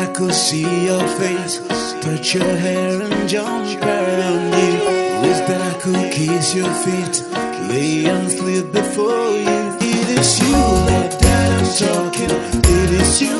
I could see your face, touch your hair and jump around you. Wish that I could kiss your feet, lay and sleep before you. It is you that I'm talking. It is you